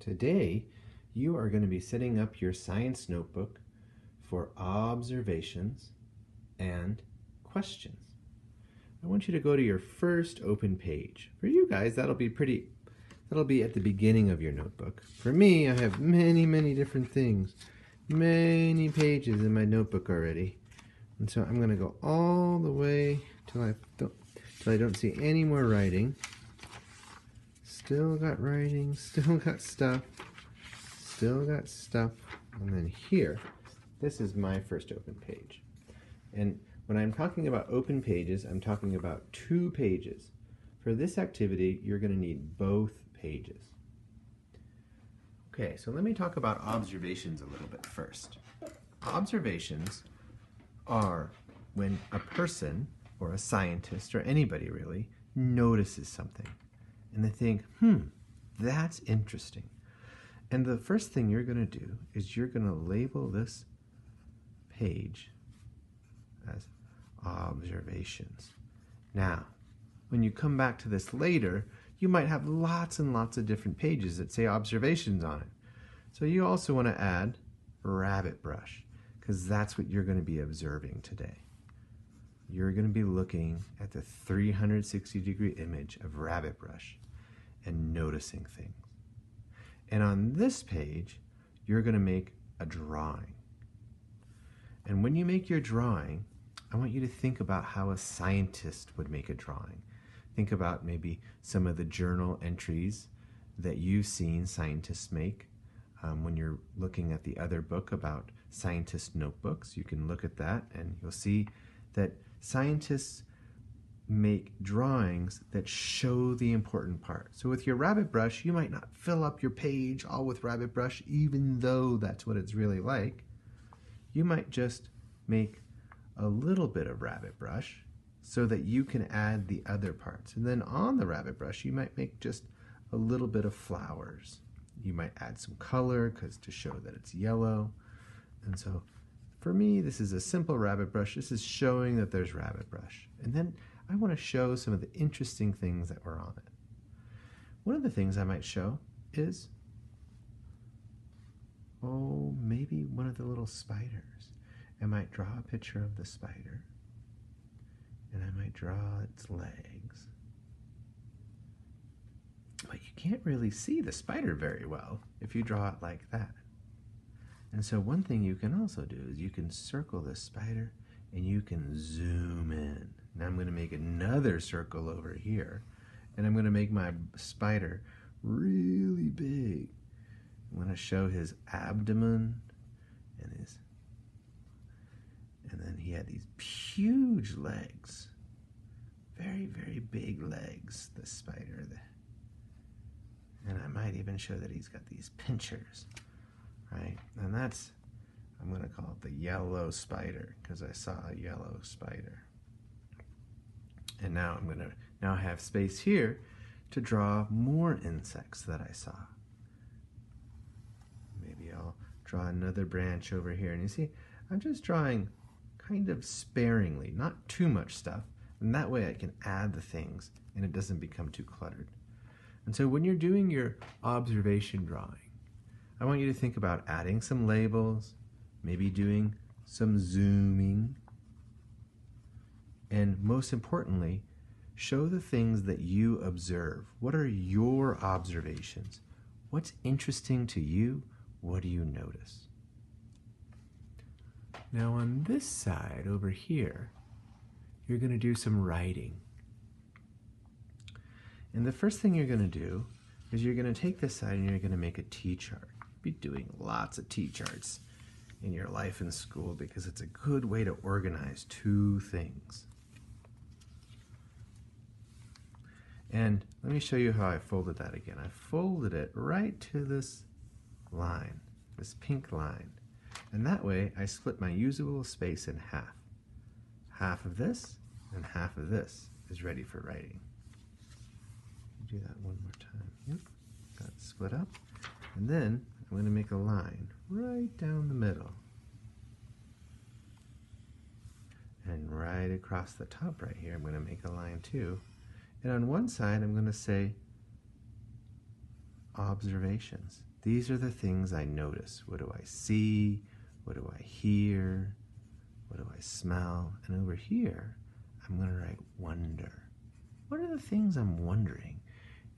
Today, you are going to be setting up your science notebook for observations and questions. I want you to go to your first open page. For you guys, that'll be pretty, that'll be at the beginning of your notebook. For me, I have many, many different things, many pages in my notebook already. And so I'm going to go all the way till I don't, till I don't see any more writing. Still got writing, still got stuff, still got stuff. And then here, this is my first open page. And when I'm talking about open pages, I'm talking about two pages. For this activity, you're going to need both pages. Okay, so let me talk about observations a little bit first. Observations are when a person or a scientist or anybody really notices something and they think, hmm, that's interesting. And the first thing you're going to do is you're going to label this page as observations. Now, when you come back to this later, you might have lots and lots of different pages that say observations on it. So you also want to add rabbit brush because that's what you're going to be observing today. You're going to be looking at the 360 degree image of rabbit brush and noticing things. And on this page, you're going to make a drawing. And when you make your drawing, I want you to think about how a scientist would make a drawing. Think about maybe some of the journal entries that you've seen scientists make. Um, when you're looking at the other book about scientist notebooks, you can look at that and you'll see that scientists make drawings that show the important part. So with your rabbit brush, you might not fill up your page all with rabbit brush, even though that's what it's really like. You might just make a little bit of rabbit brush so that you can add the other parts. And then on the rabbit brush, you might make just a little bit of flowers. You might add some color because to show that it's yellow. And so for me, this is a simple rabbit brush. This is showing that there's rabbit brush. And then I want to show some of the interesting things that were on it. One of the things I might show is, oh, maybe one of the little spiders. I might draw a picture of the spider, and I might draw its legs. But you can't really see the spider very well if you draw it like that. And so one thing you can also do is you can circle the spider and you can zoom in. Now I'm going to make another circle over here and I'm going to make my spider really big. I'm going to show his abdomen and his and then he had these huge legs. Very, very big legs, the spider. And I might even show that he's got these pinchers, right? And that's, I'm going to call it the yellow spider because I saw a yellow spider. And now I'm going to now have space here to draw more insects that I saw. Maybe I'll draw another branch over here. And you see, I'm just drawing kind of sparingly, not too much stuff. And that way I can add the things and it doesn't become too cluttered. And so when you're doing your observation drawing, I want you to think about adding some labels, maybe doing some zooming, and most importantly, show the things that you observe. What are your observations? What's interesting to you? What do you notice? Now on this side over here, you're going to do some writing. And the first thing you're going to do is you're going to take this side and you're going to make a T-chart. Be doing lots of T-charts in your life in school because it's a good way to organize two things. And let me show you how I folded that again. I folded it right to this line, this pink line. And that way I split my usable space in half. Half of this and half of this is ready for writing. Do that one more time. Yep, got split up. And then I'm going to make a line right down the middle. And right across the top right here, I'm going to make a line too. And on one side, I'm going to say observations. These are the things I notice. What do I see? What do I hear? What do I smell? And over here, I'm going to write wonder. What are the things I'm wondering?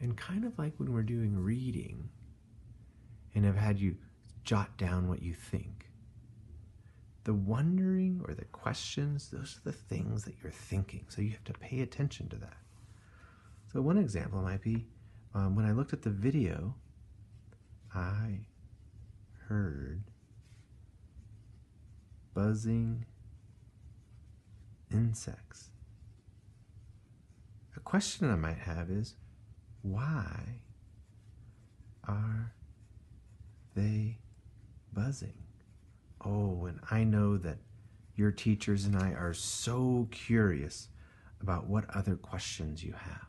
And kind of like when we're doing reading, and I've had you jot down what you think. The wondering or the questions, those are the things that you're thinking. So you have to pay attention to that. So, one example might be um, when I looked at the video, I heard buzzing insects. A question I might have is why are they buzzing? Oh, and I know that your teachers and I are so curious about what other questions you have.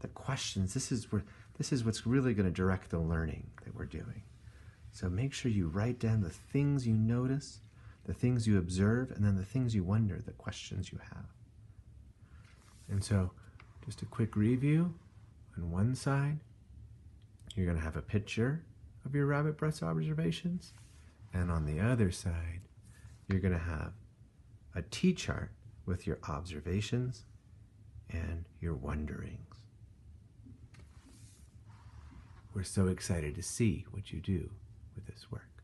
The questions, this is where this is what's really going to direct the learning that we're doing. So make sure you write down the things you notice, the things you observe, and then the things you wonder, the questions you have. And so, just a quick review. On one side, you're going to have a picture of your rabbit brush observations. And on the other side, you're going to have a T chart with your observations and your wonderings. We're so excited to see what you do with this work.